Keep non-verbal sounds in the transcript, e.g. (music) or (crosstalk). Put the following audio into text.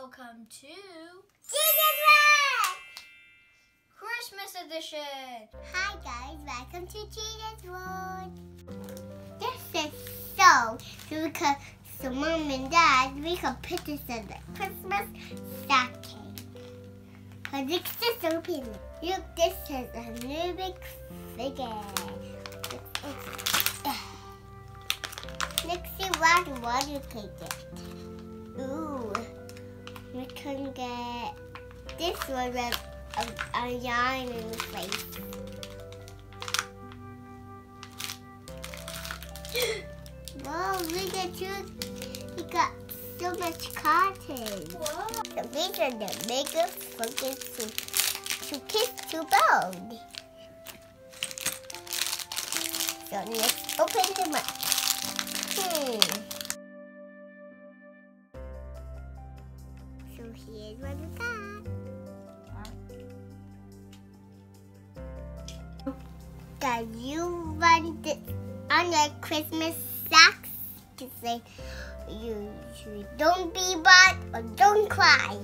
welcome to Jesus Rock! Christmas edition. Hi guys, welcome to Jaden's World. This is so, so we could, so mom and dad, we could put this in the Christmas stocking. But this is open. Look, this is a new big figure. Let's see what what you can get. Get this one with a, a yarn in the face. (gasps) Whoa, look at you. You got so much cotton. Whoa. So these are the biggest focus to, to kiss to bone. So let's open them up. So here's what we got. You want on your Christmas socks to say you, you don't be bad or don't cry.